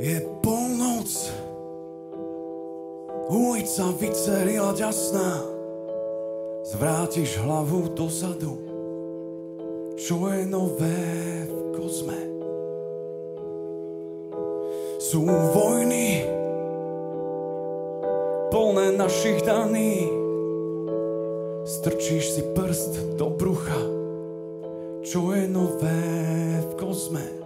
Je polnoc, ulica vycerila ďasná, zvrátiš hlavu dozadu, čo je nové v kozme. Sú vojny, plné našich daní, strčíš si prst do brucha, čo je nové v kozme.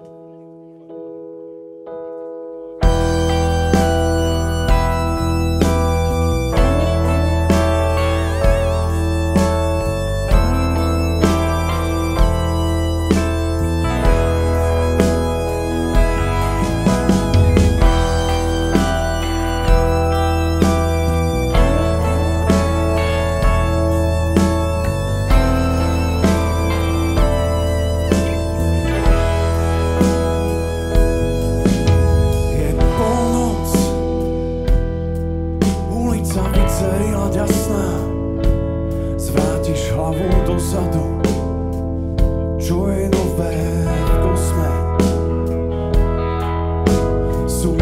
Ďasná, zvrátiš hlavu dozadu, čo je nové v kosme. Sú